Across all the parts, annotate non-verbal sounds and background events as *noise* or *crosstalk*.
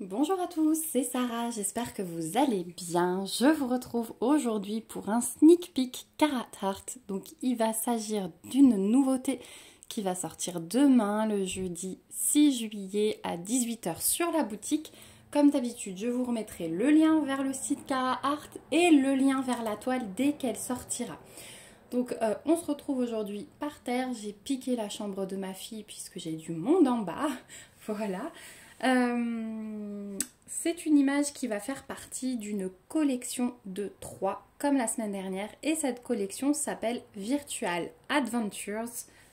Bonjour à tous, c'est Sarah, j'espère que vous allez bien. Je vous retrouve aujourd'hui pour un sneak peek Carrot Heart. Donc il va s'agir d'une nouveauté qui va sortir demain, le jeudi 6 juillet à 18h sur la boutique. Comme d'habitude, je vous remettrai le lien vers le site Cara Art et le lien vers la toile dès qu'elle sortira. Donc euh, on se retrouve aujourd'hui par terre. J'ai piqué la chambre de ma fille puisque j'ai du monde en bas. *laughs* Voilà. Euh, c'est une image qui va faire partie d'une collection de trois, comme la semaine dernière. Et cette collection s'appelle Virtual Adventures.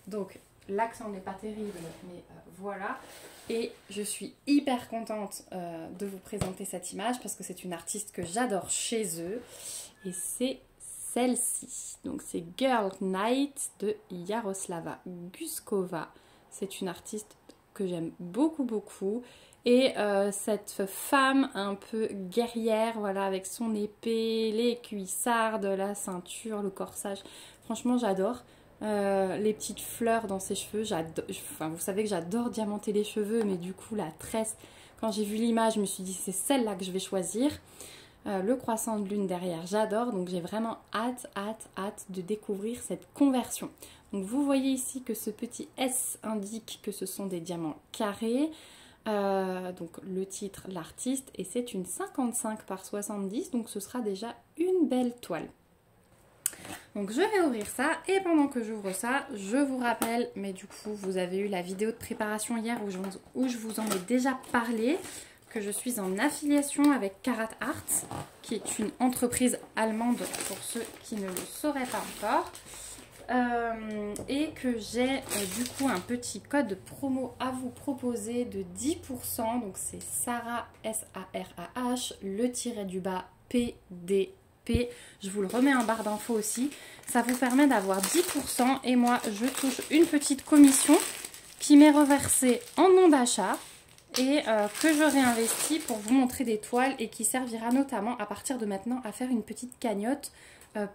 Donc, l'accent n'est pas terrible, mais euh, voilà. Et je suis hyper contente euh, de vous présenter cette image parce que c'est une artiste que j'adore chez eux. Et c'est celle-ci. Donc, c'est Girl Night de Yaroslava Guskova. C'est une artiste que j'aime beaucoup beaucoup. Et euh, cette femme un peu guerrière, voilà, avec son épée, les cuissardes, la ceinture, le corsage. Franchement, j'adore. Euh, les petites fleurs dans ses cheveux, j'adore. Vous savez que j'adore diamanter les cheveux, mais du coup, la tresse, quand j'ai vu l'image, je me suis dit c'est celle-là que je vais choisir. Euh, le croissant de lune derrière, j'adore. Donc j'ai vraiment hâte, hâte, hâte de découvrir cette conversion. Donc vous voyez ici que ce petit S indique que ce sont des diamants carrés. Euh, donc le titre, l'artiste, et c'est une 55 par 70, donc ce sera déjà une belle toile. Donc je vais ouvrir ça et pendant que j'ouvre ça, je vous rappelle, mais du coup vous avez eu la vidéo de préparation hier où je, où je vous en ai déjà parlé, que je suis en affiliation avec Karat Art, qui est une entreprise allemande pour ceux qui ne le sauraient pas encore. Euh, et que j'ai euh, du coup un petit code promo à vous proposer de 10%. Donc c'est Sarah S-A-R-A-H, le tiret du bas P-D-P. Je vous le remets en barre d'infos aussi. Ça vous permet d'avoir 10% et moi je touche une petite commission qui m'est reversée en nom d'achat et euh, que je réinvestis pour vous montrer des toiles et qui servira notamment à partir de maintenant à faire une petite cagnotte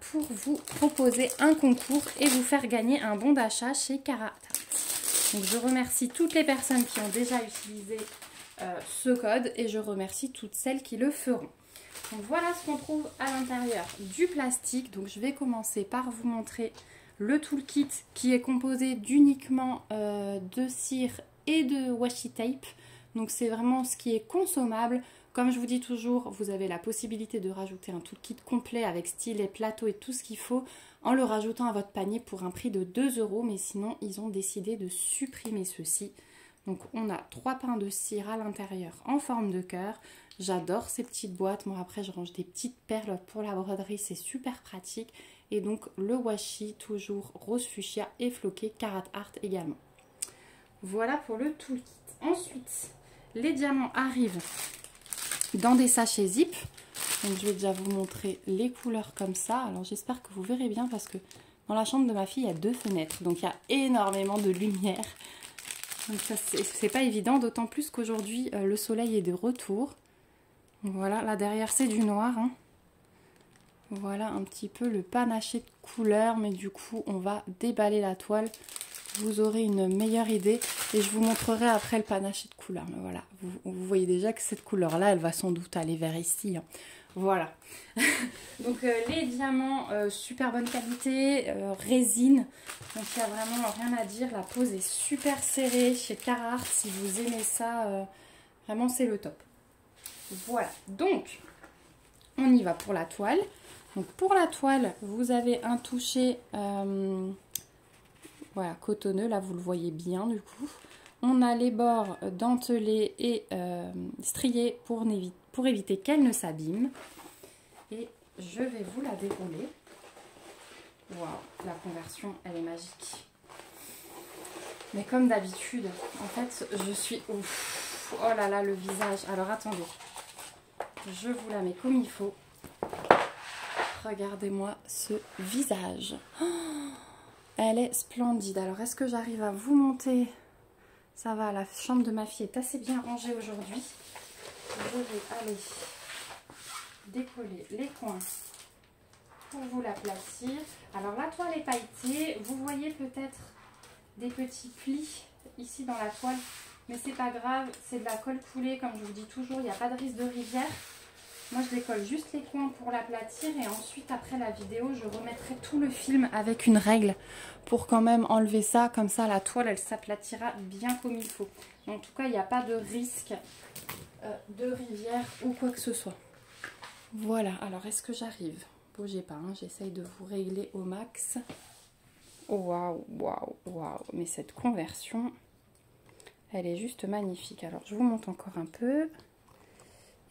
pour vous proposer un concours et vous faire gagner un bon d'achat chez Cara Donc je remercie toutes les personnes qui ont déjà utilisé euh, ce code et je remercie toutes celles qui le feront. Donc voilà ce qu'on trouve à l'intérieur du plastique. Donc je vais commencer par vous montrer le toolkit qui est composé d'uniquement euh, de cire et de washi tape. Donc c'est vraiment ce qui est consommable. Comme je vous dis toujours, vous avez la possibilité de rajouter un toolkit complet avec stylet, plateau et tout ce qu'il faut en le rajoutant à votre panier pour un prix de 2 euros. Mais sinon, ils ont décidé de supprimer ceci. Donc on a trois pains de cire à l'intérieur en forme de cœur. J'adore ces petites boîtes. Moi après je range des petites perles pour la broderie, c'est super pratique. Et donc le washi, toujours rose fuchsia et floqué, Carat Art également. Voilà pour le toolkit. Ensuite, les diamants arrivent dans des sachets zip. Donc je vais déjà vous montrer les couleurs comme ça. Alors j'espère que vous verrez bien parce que dans la chambre de ma fille, il y a deux fenêtres. Donc il y a énormément de lumière. Donc ça, c'est pas évident, d'autant plus qu'aujourd'hui, euh, le soleil est de retour. voilà, là derrière, c'est du noir. Hein. Voilà un petit peu le panaché de couleurs. Mais du coup, on va déballer la toile vous aurez une meilleure idée et je vous montrerai après le panaché de couleurs. Mais voilà, vous, voyez déjà que cette couleur-là, elle va sans doute aller vers ici. Hein. Voilà. *laughs* Donc euh, les diamants, euh, super bonne qualité, euh, résine. Donc il n'y a vraiment rien à dire. La pose est super serrée chez Carhartt. Si vous aimez ça, vraiment c'est le top. Voilà. Donc, on y va pour la toile. Donc pour la toile, vous avez un toucher voilà, cotonneux, là vous le voyez bien du coup. On a les bords dentelés et euh, striés pour, éviter qu'elle ne s'abîme. Et je vais vous la dérouler. Waouh, la conversion, elle est magique. Mais comme d'habitude, en fait, je suis... Ouf, oh là là, le visage. Alors attendez, je vous la mets comme il faut. Regardez-moi ce visage. Oh elle est splendide. Alors, est-ce que j'arrive à vous monter? Ça va, la chambre de ma fille est assez bien rangée aujourd'hui. Je vais aller décoller les coins pour vous l'aplatir. Alors, la toile est pailletée. Vous voyez peut-être des petits plis ici dans la toile. Mais c'est pas grave, c'est de la colle coulée, comme je vous dis toujours, il n'y a pas de risque de rivière. Moi, je décolle juste les coins pour l'aplatir et ensuite, après la vidéo, je remettrai tout le film avec une règle pour quand même enlever ça. Comme ça, la toile, elle s'aplatira bien comme il faut. En tout cas, il n'y a pas de risque euh, de rivière ou quoi que ce soit. Voilà, alors est-ce que j'arrive? Bougez pas, hein, j'essaye de vous régler au max. Waouh, waouh, waouh. Mais cette conversion, elle est juste magnifique. Alors, je vous montre encore un peu.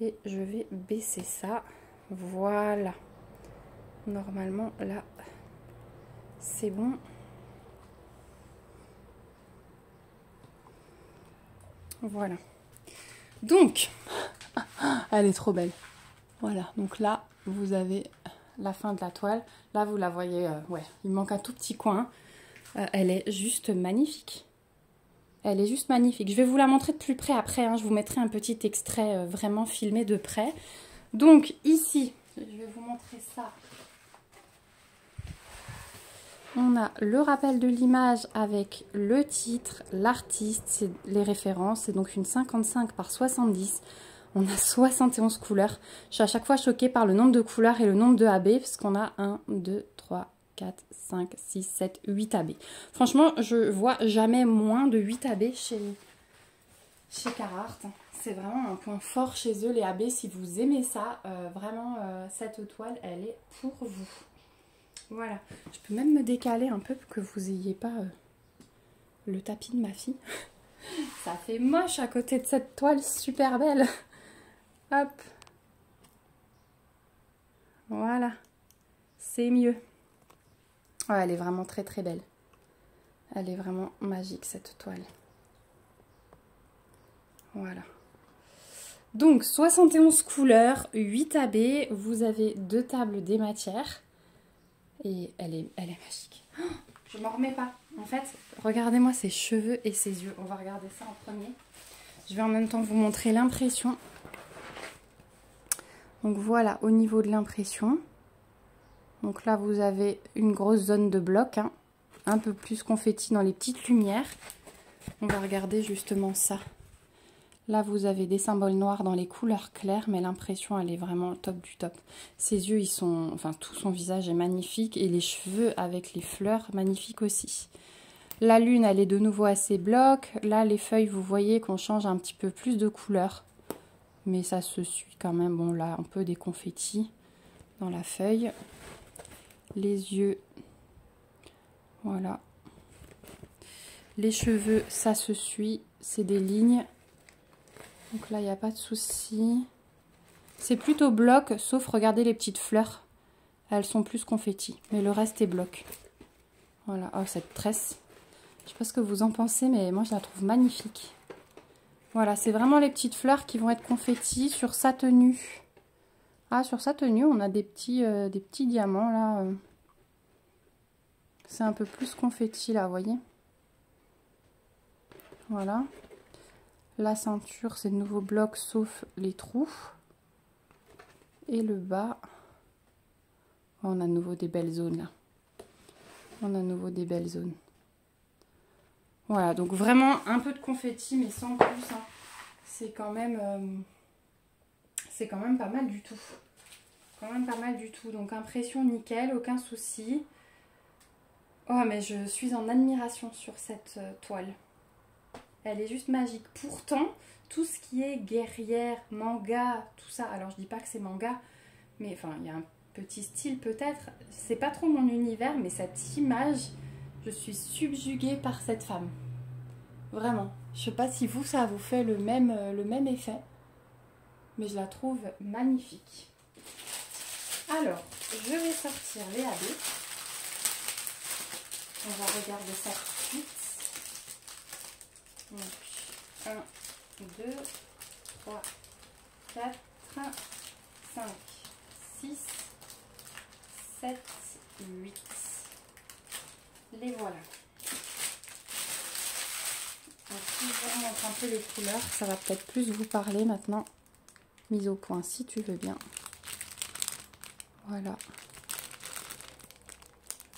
Et je vais baisser ça. Voilà. Normalement, là, c'est bon. Voilà. Donc, elle est trop belle. Voilà, donc là, vous avez la fin de la toile. Là, vous la voyez, euh, ouais, il manque un tout petit coin. Euh, elle est juste magnifique. Elle est juste magnifique. Je vais vous la montrer de plus près après. Hein. Je vous mettrai un petit extrait euh, vraiment filmé de près. Donc ici, je vais vous montrer ça. On a le rappel de l'image avec le titre, l'artiste, les références. C'est donc une 55 par 70. On a 71 couleurs. Je suis à chaque fois choquée par le nombre de couleurs et le nombre de AB, parce qu'on a 1, 2, 3, 4, 5, 6, 7, 8 AB. Franchement, je vois jamais moins de 8 AB chez, chez Carhartt. C'est vraiment un point fort chez eux, les AB. Si vous aimez ça, euh, vraiment, euh, cette toile, elle est pour vous. Voilà. Je peux même me décaler un peu pour que vous n'ayez pas euh, le tapis de ma fille. *laughs* ça fait moche à côté de cette toile super belle. Hop. Voilà. C'est mieux elle est vraiment très très belle. Elle est vraiment magique cette toile. Voilà. Donc 71 couleurs, 8 AB, vous avez deux tables des matières et elle est, magique. Je oh, je m'en remets pas. En fait, regardez-moi ses cheveux et ses yeux. On va regarder ça en premier. Je vais en même temps vous montrer l'impression. Donc voilà, au niveau de l'impression, donc là, vous avez une grosse zone de bloc, hein. un peu plus confetti dans les petites lumières. On va regarder justement ça. Là, vous avez des symboles noirs dans les couleurs claires, mais l'impression, elle est vraiment top du top. Ses yeux, ils sont... Enfin, tout son visage est magnifique. Et les cheveux avec les fleurs, magnifiques aussi. La lune, elle est de nouveau assez bloc. Là, les feuilles, vous voyez qu'on change un petit peu plus de couleur. Mais ça se suit quand même. Bon, là, un peu des confettis dans la feuille les yeux. Voilà. Les cheveux, ça se suit. C'est des lignes. Donc là, il n'y a pas de souci. C'est plutôt bloc, sauf regardez les petites fleurs. Elles sont plus confettis. Mais le reste est bloc. Voilà. Oh, cette tresse. Je sais pas ce que vous en pensez, mais moi, je la trouve magnifique. Voilà, c'est vraiment les petites fleurs qui vont être confettis sur sa tenue. Ah, sur sa tenue, on a des petits, euh, diamants, là. Euh. C'est un peu plus confetti là, vous voyez Voilà. La ceinture, c'est de nouveau bloc sauf les trous. Et le bas, on a de nouveau des belles zones là. On a de nouveau des belles zones. Voilà, donc vraiment un peu de confetti, mais sans plus. Hein. C'est quand même... Euh, c'est quand même pas mal du tout. Quand même pas mal du tout. Donc impression nickel, aucun souci. Oh, mais je suis en admiration sur cette euh, toile. Elle est juste magique. Pourtant, tout ce qui est guerrière, manga, tout ça, alors je dis pas que c'est manga, mais enfin, il y a un petit style peut-être. C'est pas trop mon univers, mais cette image, je suis subjuguée par cette femme. Vraiment. Je sais pas si vous, ça vous fait le même, euh, le même effet, mais je la trouve magnifique. Alors, je vais sortir les habits. On va regarder ça tout de suite. Donc, 1, 2, 3, 4, 5, 6, 7, 8. Les voilà. Donc, je vous remontre un peu les couleurs, ça va peut-être plus vous parler maintenant. Mise au point si tu veux bien. Voilà.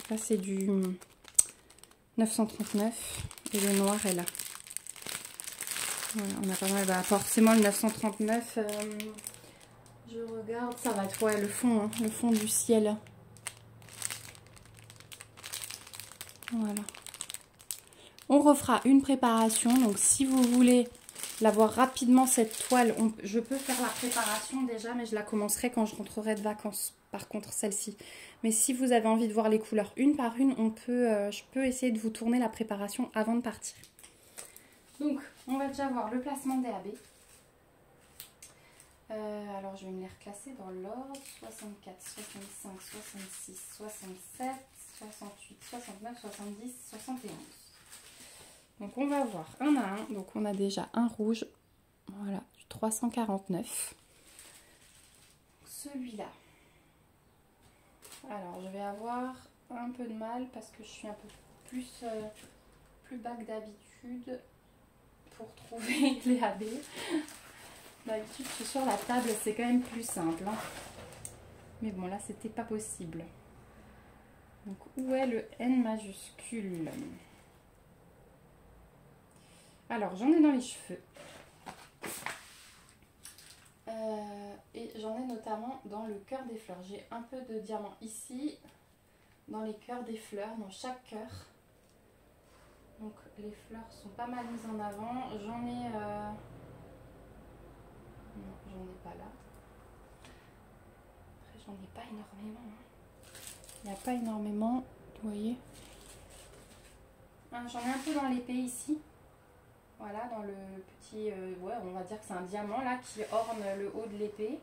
Là, c'est du 939 et le noir est là. on a pas mal, bah, forcément le 939, euh, je regarde, ça va être ouais, le fond, hein, le fond du ciel. Voilà. On refera une préparation, donc si vous voulez l'avoir rapidement cette toile, je peux faire la préparation déjà, mais je la commencerai quand je rentrerai de vacances, par contre celle-ci. Mais si vous avez envie de voir les couleurs une par une, euh, je peux essayer de vous tourner la préparation avant de partir. Donc, on va déjà voir le placement des AB. Euh, alors, je vais me les reclasser dans l'ordre. 64, 65, 66, 67, 68, 69, 70, 71. Donc, on va voir un à un. Donc, on a déjà un rouge. Voilà, du 349. Celui-là. Alors, je vais avoir un peu de mal parce que je suis un peu plus, euh, bas que d'habitude pour trouver *laughs* les AB. D'habitude, sur la table, c'est quand même plus simple. Hein. Mais bon, là, c'était pas possible. Donc, où est le N majuscule? Alors, j'en ai dans les cheveux. Euh, et j'en ai notamment dans le cœur des fleurs. J'ai un peu de diamant ici, dans les cœurs des fleurs, dans chaque cœur. Donc les fleurs sont pas mal mises en avant. J'en ai... Euh, non, j'en ai pas là. Après, j'en ai pas énormément. Hein. Il n'y a pas énormément, vous voyez. Ah, j'en ai un peu dans l'épée ici. Voilà, dans le petit... Euh, ouais, on va dire que c'est un diamant là qui orne le haut de l'épée.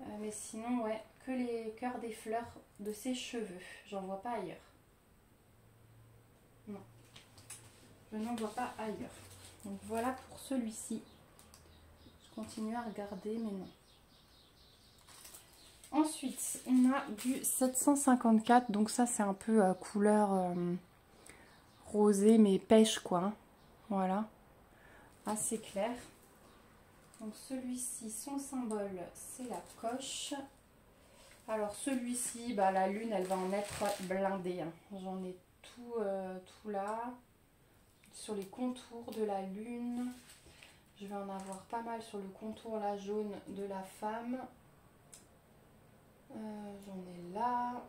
Euh, mais sinon, ouais, que les cœurs des fleurs de ses cheveux. J'en vois pas ailleurs. Non. Je n'en vois pas ailleurs. Donc voilà pour celui-ci. Je continue à regarder, mais non. Ensuite, on a du 754. Donc ça, c'est un peu euh, couleur rosée, mais pêche, quoi. Hein. Voilà. Assez clair. Donc celui-ci, son symbole, c'est la coche. Alors celui-ci, bah, la lune, elle va en être blindée. Hein. J'en ai tout, euh, tout là sur les contours de la lune. Je vais en avoir pas mal sur le contour la jaune de la femme. Euh, j'en ai là.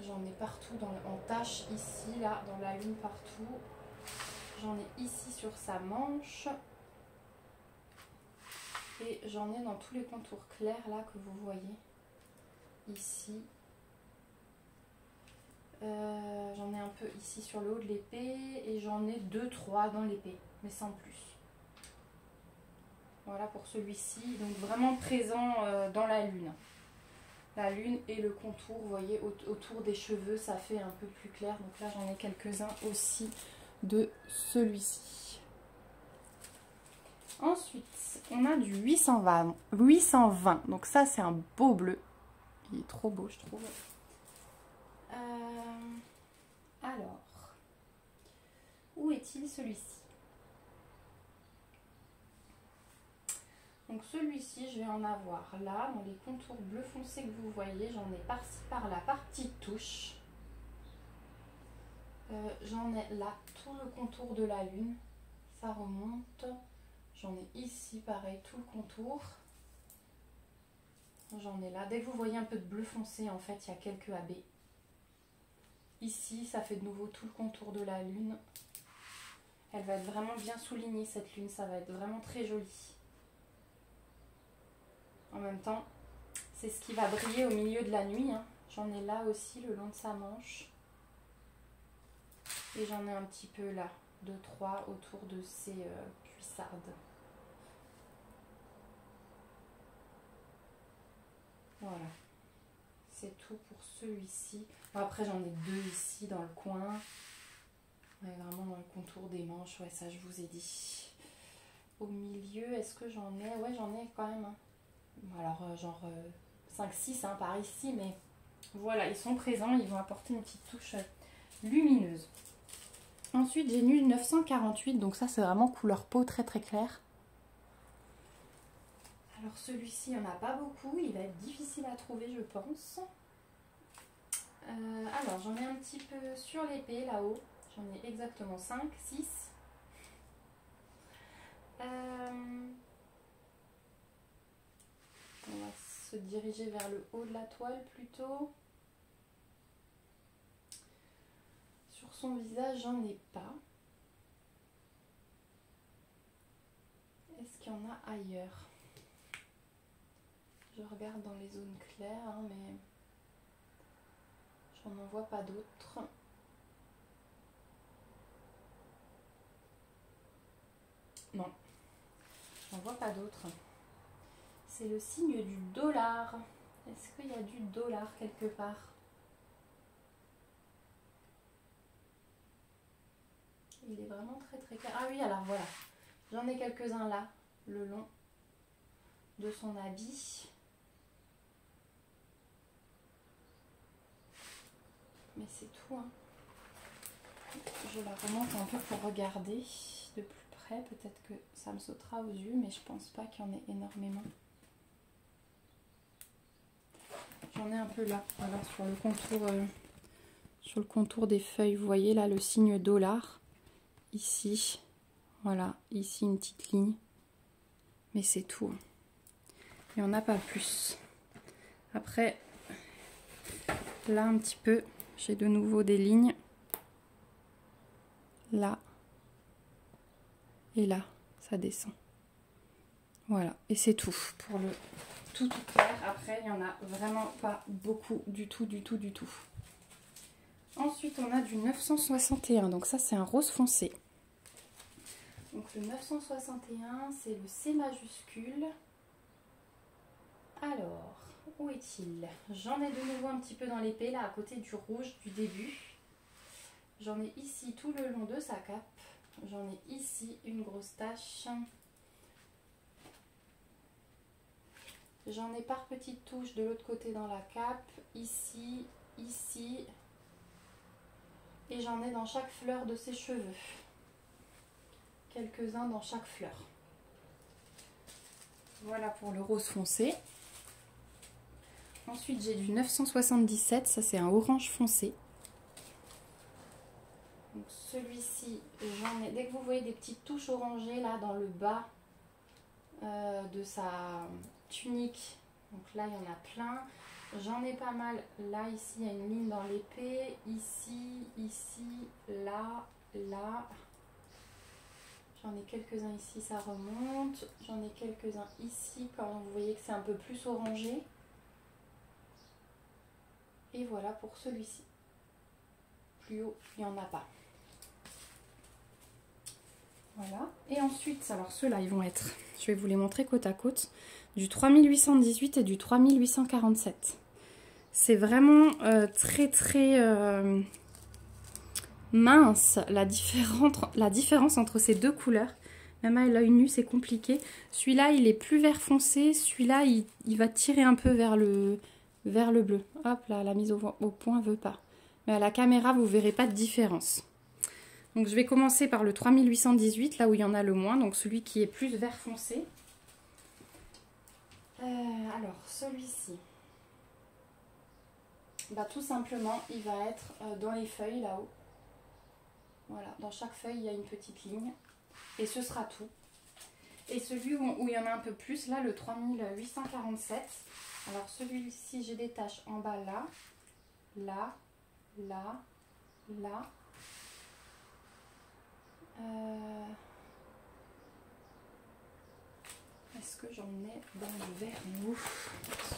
J'en ai partout en tache ici, là, dans la lune partout. J'en ai ici sur sa manche. Et j'en ai dans tous les contours clairs là que vous voyez. Ici, euh, j'en ai un peu ici sur le haut de l'épée et j'en ai 2-3 dans l'épée, mais sans plus. Voilà pour celui-ci, donc vraiment présent euh, dans la lune. La lune et le contour, vous voyez, autour des cheveux, ça fait un peu plus clair. Donc là, j'en ai quelques-uns aussi de celui-ci. Ensuite, on a du 820. 820. Donc ça, c'est un beau bleu. Il est trop beau, je trouve. Euh, alors, où est-il celui-ci? Donc celui-ci, je vais en avoir là, dans les contours bleu foncé que vous voyez. J'en ai par-ci par-là, partie touche. Euh, j'en ai là tout le contour de la lune. Ça remonte. J'en ai ici, pareil, tout le contour. J'en ai là. Dès que vous voyez un peu de bleu foncé, en fait, il y a quelques AB. Ici, ça fait de nouveau tout le contour de la lune. Elle va être vraiment bien soulignée, cette lune. Ça va être vraiment très joli. En même temps, c'est ce qui va briller au milieu de la nuit. Hein. J'en ai là aussi, le long de sa manche. J'en ai un petit peu là, deux, trois, autour de ses euh, cuissardes. Voilà. C'est tout pour celui-ci. après, j'en ai deux ici dans le coin. vraiment dans le contour des manches. Ouais, ça, je vous ai dit. Au milieu, est-ce que j'en ai? Ouais, j'en ai quand même. Hein. Alors, euh, genre 5-6 euh, hein, par ici. Mais voilà, ils sont présents. Ils vont apporter une petite touche lumineuse. Ensuite, j'ai nu 948. Donc ça, c'est vraiment couleur peau très très claire. Alors celui-ci, il n'y en a pas beaucoup, il va être difficile à trouver je pense. Euh, alors j'en ai un petit peu sur l'épée là-haut, j'en ai exactement 5, 6. On va se diriger vers le haut de la toile plutôt. Son visage, j'en ai pas. Est-ce qu'il y en a ailleurs? Je regarde dans les zones claires, hein, mais j'en en vois pas d'autres. Non, j'en vois pas d'autres. C'est le signe du dollar. Est-ce qu'il y a du dollar quelque part? Il est vraiment très très clair. Ah oui, alors voilà. J'en ai quelques-uns là, le long de son habit. Mais c'est tout. Hein. Je la remonte un peu pour regarder de plus près. Peut-être que ça me sautera aux yeux, mais je pense pas qu'il y en ait énormément. J'en ai un peu là, voilà, sur le contour, euh, sur le contour des feuilles. Vous voyez là le signe dollar ici. Voilà, ici une petite ligne. Mais c'est tout. Il n'y en a pas plus. Après, là un petit peu, j'ai de nouveau des lignes. Là. Et là, ça descend. Voilà, et c'est tout pour le tout, tout clair. Après, il n'y en a vraiment pas beaucoup du tout, du tout, du tout. Ensuite, on a du 961. Donc ça, c'est un rose foncé. Donc le 961, c'est le C majuscule. Alors, où est-il? J'en ai de nouveau un petit peu dans l'épée, là, à côté du rouge du début. J'en ai ici tout le long de sa cape. J'en ai ici une grosse tache. J'en ai par petites touches de l'autre côté dans la cape, ici, ici. Et j'en ai dans chaque fleur de ses cheveux quelques-uns dans chaque fleur. Voilà pour le rose foncé. Ensuite, j'ai du 977, ça c'est un orange foncé. Celui-ci, j'en ai, dès que vous voyez des petites touches orangées là dans le bas euh, de sa tunique, donc là il y en a plein. J'en ai pas mal, là ici il y a une ligne dans l'épée, ici, ici, là, là, J'en ai quelques-uns ici, ça remonte. J'en ai quelques-uns ici, quand vous voyez que c'est un peu plus orangé. Et voilà pour celui-ci. Plus haut, il n'y en a pas. Voilà. Et ensuite, alors ceux-là, ils vont être, je vais vous les montrer côte à côte, du 3818 et du 3847. C'est vraiment euh, très très... Euh, mince la, différence entre ces deux couleurs. Même à l'œil nu, c'est compliqué. Celui-là, il est plus vert foncé. Celui-là, il, va tirer un peu vers le, bleu. Hop là, la mise au, au point veut pas. Mais à la caméra, vous verrez pas de différence. Donc je vais commencer par le 3818, là où il y en a le moins. Donc celui qui est plus vert foncé. Euh, alors, celui-ci. Bah, tout simplement, il va être euh, dans les feuilles là-haut. Voilà, dans chaque feuille, il y a une petite ligne. Et ce sera tout. Et celui où, il y en a un peu plus, là, le 3847. Alors celui-ci, j'ai des taches en bas là, là, là, là. Euh, est-ce que j'en ai dans le vert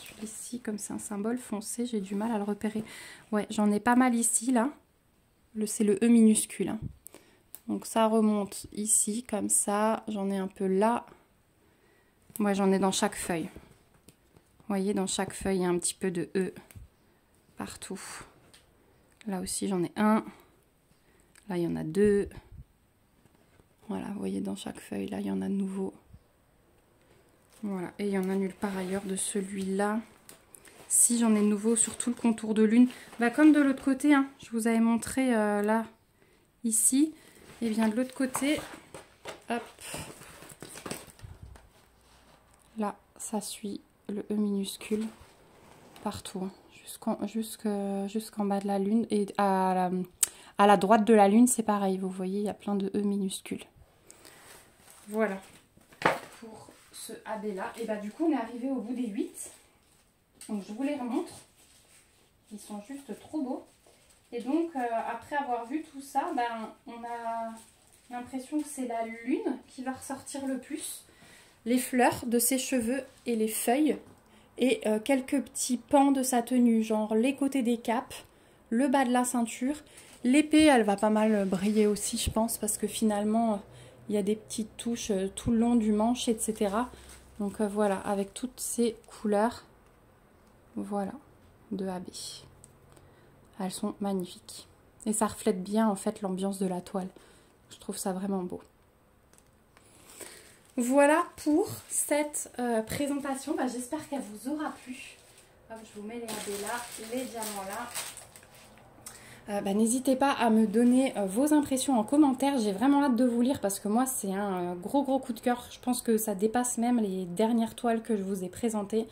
Celui-ci, comme c'est un symbole foncé, j'ai du mal à le repérer. Ouais, j'en ai pas mal ici, là c'est le E minuscule. Hein. Donc ça remonte ici, comme ça. J'en ai un peu là. Moi, j'en ai dans chaque feuille. Vous voyez, dans chaque feuille, il y a un petit peu de E partout. Là aussi, j'en ai un. Là, il y en a deux. Voilà, vous voyez, dans chaque feuille, là, il y en a de nouveau. Voilà, et il y en a nulle part ailleurs de celui-là si j'en ai de nouveau sur tout le contour de lune. Bah, comme de l'autre côté, hein, je vous avais montré euh, là, ici. Et bien de l'autre côté, hop, là, ça suit le E minuscule partout, hein, jusqu'en bas de la lune. Et à la, à la droite de la lune, c'est pareil, vous voyez, il y a plein de E minuscules. Voilà. Ce AB là. Et bah du coup on est arrivé au bout des 8. Donc je vous les remontre. Ils sont juste trop beaux. Et donc euh, après avoir vu tout ça, ben, on a l'impression que c'est la lune qui va ressortir le plus. Les fleurs de ses cheveux et les feuilles. Et euh, quelques petits pans de sa tenue, genre les côtés des capes, le bas de la ceinture. L'épée, elle va pas mal briller aussi, je pense, parce que finalement, il y a des petites touches euh, tout le long du manche, etc. Donc voilà, avec toutes ces couleurs, voilà, de AB. Elles sont magnifiques. Et ça reflète bien en fait l'ambiance de la toile. Je trouve ça vraiment beau. Voilà pour cette euh, présentation. Bah, j'espère qu'elle vous aura plu. je vous mets les AB là, les diamants là. Euh, bah, n'hésitez pas à me donner euh, vos impressions en commentaire. J'ai vraiment hâte de vous lire parce que moi, c'est un gros gros coup de cœur. Je pense que ça dépasse même les dernières toiles que je vous ai présentées.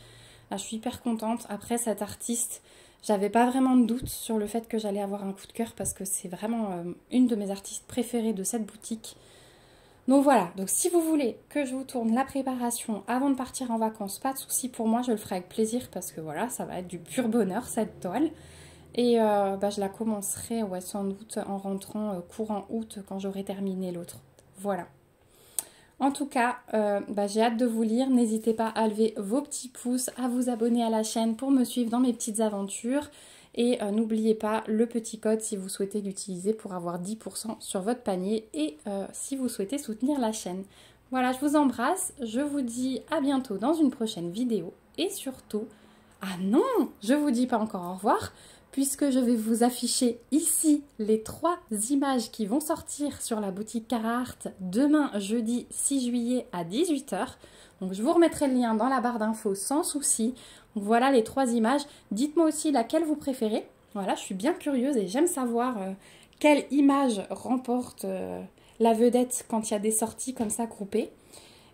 je suis hyper contente. Après, cet artiste, j'avais pas vraiment de doute sur le fait que j'allais avoir un coup de cœur parce que c'est vraiment euh, une de mes artistes préférées de cette boutique. Donc voilà, donc si vous voulez que je vous tourne la préparation avant de partir en vacances, pas de souci pour moi, je le ferai avec plaisir parce que voilà, ça va être du pur bonheur cette toile. Et euh, bah, je la commencerai ouais, sans doute en rentrant euh, courant août quand j'aurai terminé l'autre. Voilà. En tout cas, euh, bah, j'ai hâte de vous lire. N'hésitez pas à lever vos petits pouces, à vous abonner à la chaîne pour me suivre dans mes petites aventures. Et n'oubliez pas le petit code si vous souhaitez l'utiliser pour avoir 10% sur votre panier et si vous souhaitez soutenir la chaîne. Voilà, je vous embrasse. Je vous dis à bientôt dans une prochaine vidéo. Et surtout, ah non, je vous dis pas encore au revoir puisque je vais vous afficher ici les trois images qui vont sortir sur la boutique Carhartt demain jeudi 6 juillet à 18h. Donc je vous remettrai le lien dans la barre d'infos sans souci. voilà les trois images. Dites-moi aussi laquelle vous préférez. Voilà, je suis bien curieuse et j'aime savoir euh, quelle image remporte euh, la vedette quand il y a des sorties comme ça groupées.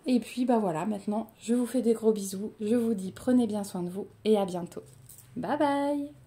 Et puis bah voilà, maintenant je vous fais des gros bisous. Je vous dis prenez bien soin de vous et à bientôt. Bye bye